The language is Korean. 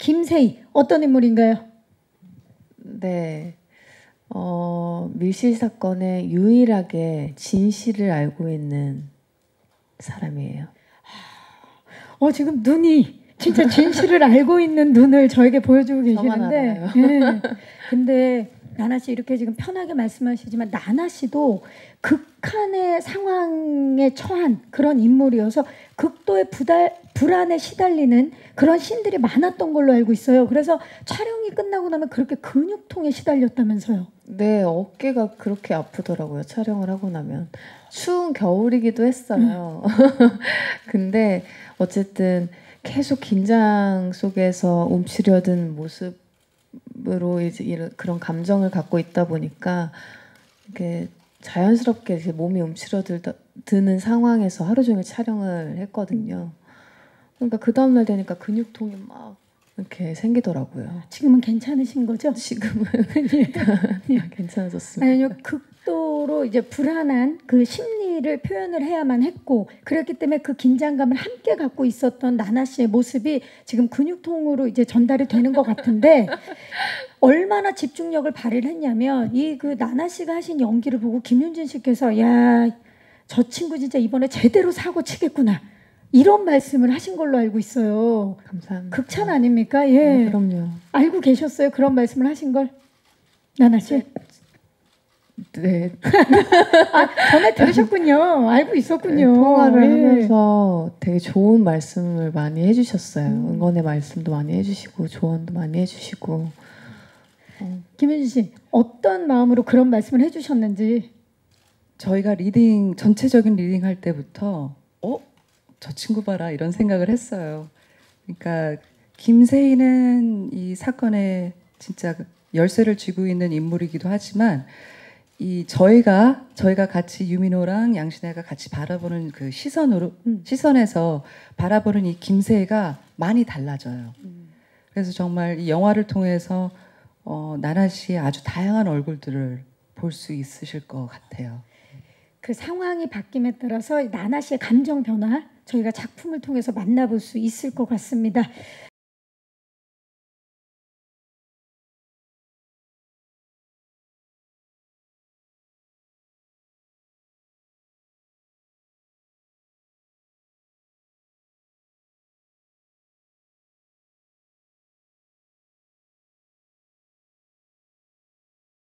김세희 어떤 인물인가요? 네. 어, 밀실 사건에 유일하게 진실을 알고 있는 사람이에요. 어 지금 눈이 진짜 진실을 알고 있는 눈을 저에게 보여주고 계시는데. 네. 근데 나나 씨 이렇게 지금 편하게 말씀하시지만 나나 씨도 극한의 상황에 처한 그런 인물이어서 극도의 부달, 불안에 시달리는 그런 신들이 많았던 걸로 알고 있어요. 그래서 촬영이 끝나고 나면 그렇게 근육통에 시달렸다면서요. 네, 어깨가 그렇게 아프더라고요. 촬영을 하고 나면. 추운 겨울이기도 했어요. 근데 어쨌든 계속 긴장 속에서 움츠려든 모습으로 이제 이런 그런 감정을 갖고 있다 보니까 이게 자연스럽게 이제 몸이 움츠러드는 상황에서 하루 종일 촬영을 했거든요. 그러니까 그 다음날 되니까 근육통이 막 이렇게 생기더라고요. 지금은 괜찮으신 거죠? 지금은 괜찮아졌습니다. 아니요, 극도로 이제 불안한 그 심리 를 표현을 해야만 했고 그랬기 때문에 그 긴장감을 함께 갖고 있었던 나나 씨의 모습이 지금 근육통으로 이제 전달이 되는 것 같은데 얼마나 집중력을 발휘를 했냐면 이 그 나나 씨가 하신 연기를 보고 김윤진 씨께서 야 저 친구 진짜 이번에 제대로 사고 치겠구나. 이런 말씀을 하신 걸로 알고 있어요. 감사합니다. 극찬 아닙니까? 예. 네, 그럼요. 알고 계셨어요? 그런 말씀을 하신 걸? 나나 씨? 네. 아, 전에 들으셨군요. 알고 있었군요. 통화를 예. 하면서 되게 좋은 말씀을 많이 해주셨어요. 음. 응원의 말씀도 많이 해주시고 조언도 많이 해주시고. 김현진 씨, 어떤 마음으로 그런 말씀을 해주셨는지. 저희가 reading 전체적인 reading 할 때부터 어? 저 친구 봐라 이런 생각을 했어요. 그러니까 김세희는 이 사건에 진짜 열쇠를 쥐고 있는 인물이기도 하지만 이 저희가 저희가 같이 유민호랑 양신애가 같이 바라보는 그 시선으로 음. 시선에서 바라보는 이 김세희가 많이 달라져요. 그래서 정말 이 영화를 통해서 어, 나나 씨의 아주 다양한 얼굴들을 볼 수 있으실 것 같아요. 그 상황이 바뀜에 따라서 나나 씨의 감정 변화 저희가 작품을 통해서 만나볼 수 있을 것 같습니다.